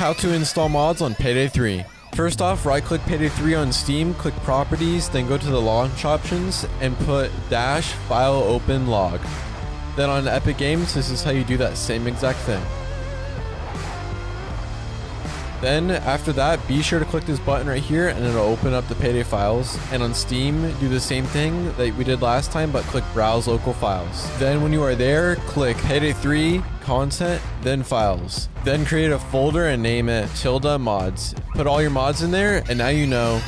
How to install mods on Payday 3. First off, right click Payday 3 on Steam, click Properties, then go to the launch options and put dash file open log. Then on Epic Games, this is how you do that same exact thing. Then after that, be sure to click this button right here and it'll open up the Payday files. And on Steam, do the same thing that we did last time, but click Browse Local Files. Then when you are there, click Payday 3, Content, then Files. Then create a folder and name it tilde Mods. Put all your mods in there, and now you know